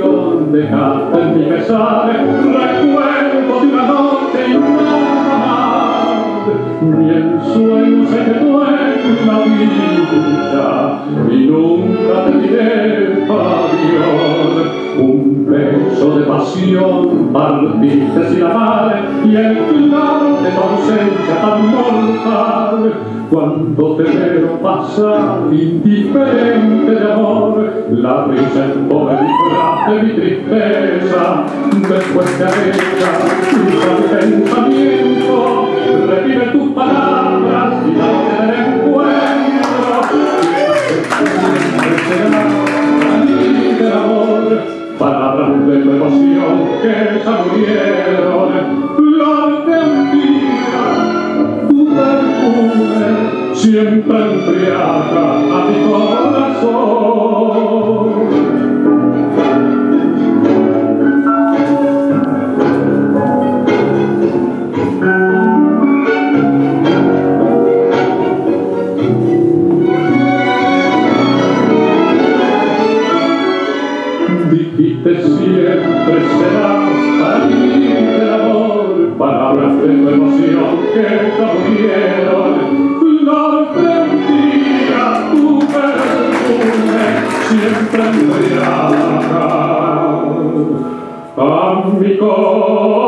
ilusión en mi pesar recuerdo de una noche inmamable ni el sueño se quedó en la vida y nunca te diré Fabián un beso de pasión partiste sin amar y el claro de tu ausencia tan mortal cuando te veo pasar indiferente de amor la risa en pobre de mi tristeza. Después de aquella tu pensamiento, revive tus palabras y noche del encuentro. Será del amor, palabras de tu emoción que ya murieron. Flor de un tu perfume siempre embriaga a mi corazón. Dijiste siempre serás para mí el amor, palabras de tu emoción que corrieron, flor prendida, tu perfume siempre embriaga a mi corazón.